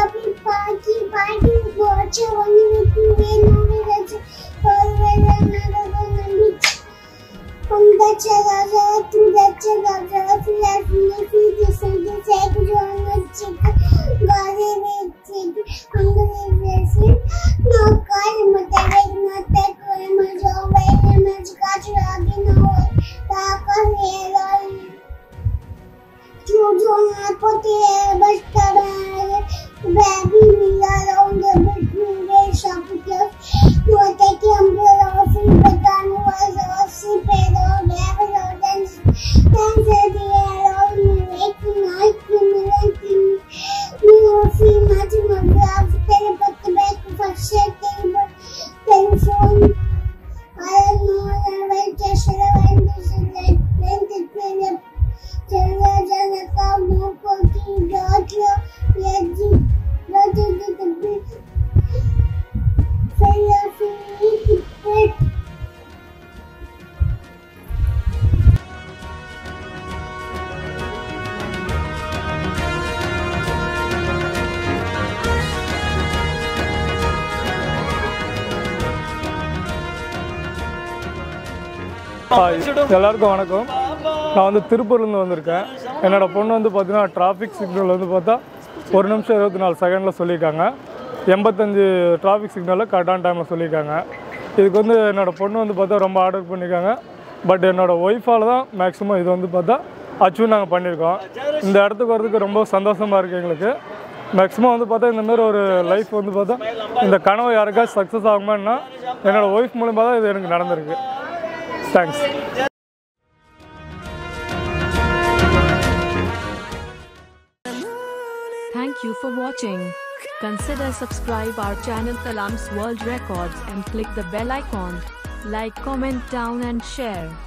Shopping party, party, watch a one minute, two way, no way, that's all well, another one, and which from the Chagaja to the Chagaja, left me, feed the center, take on the chicken, got it, take, hungry, blessing, no car, but I did not take away my job, I am a scotch, again, no, back on baby எல்லாருக்கும் வணக்கம். நான் வந்து திருப்பூர்லேருந்து வந்திருக்கேன். என்னோட பொண்ணு வந்து பார்த்தீங்கன்னா டிராஃபிக் சிக்னல் வந்து பார்த்தா ஒரு நிமிஷம் இருபத்தி நாலு செகண்டில் சொல்லியிருக்காங்க. எண்பத்தஞ்சு டிராஃபிக் சிக்னலில் கரெக்டான டைமில் சொல்லியிருக்காங்க. இதுக்கு வந்து என்னோடய பொண்ணு வந்து பார்த்தா ரொம்ப ஆர்டர் பண்ணியிருக்காங்க. பட் என்னோட ஒய்ஃபால் தான் மேக்ஸிமம் இது வந்து பார்த்தா அச்சீவ் நாங்கள் பண்ணியிருக்கோம். இந்த இடத்துக்கு வரதுக்கு ரொம்ப சந்தோஷமாக இருக்குது எங்களுக்கு. மேக்ஸிமம் வந்து பார்த்தா இந்தமாதிரி ஒரு லைஃப் வந்து பார்த்தா இந்த கனவு யாருக்காச்சும் சக்ஸஸ் ஆகுமான்னா என்னோடய ஒய்ஃப் மூலமாக தான் இது எனக்கு நடந்திருக்கு. Thanks. Thank you for watching. Consider subscribe our channel Kalam's World Records and click the bell icon. Like, comment down and share.